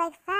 like that.